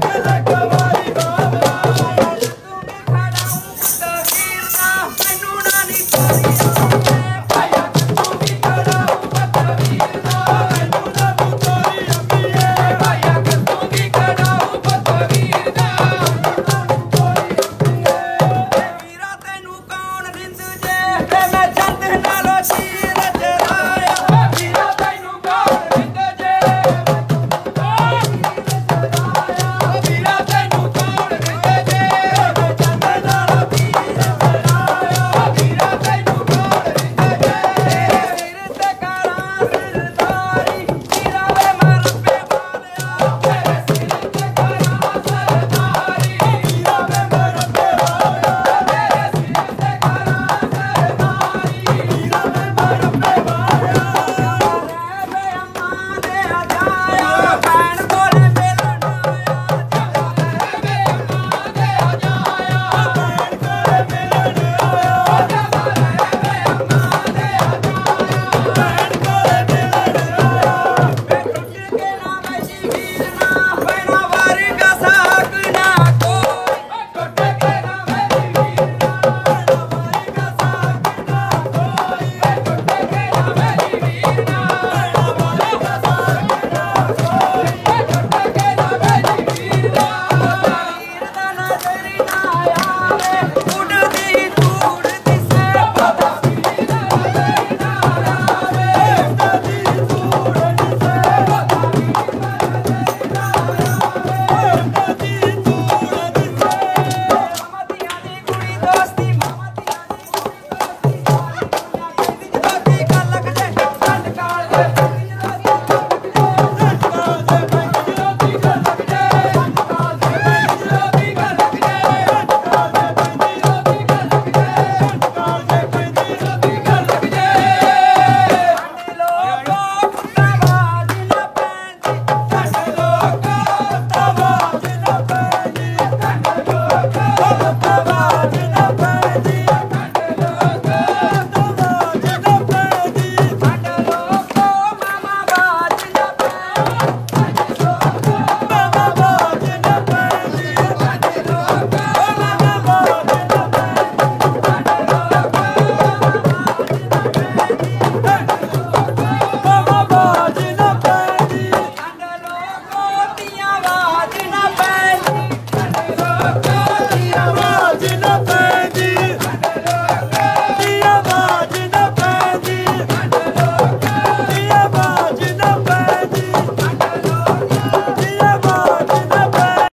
Good luck,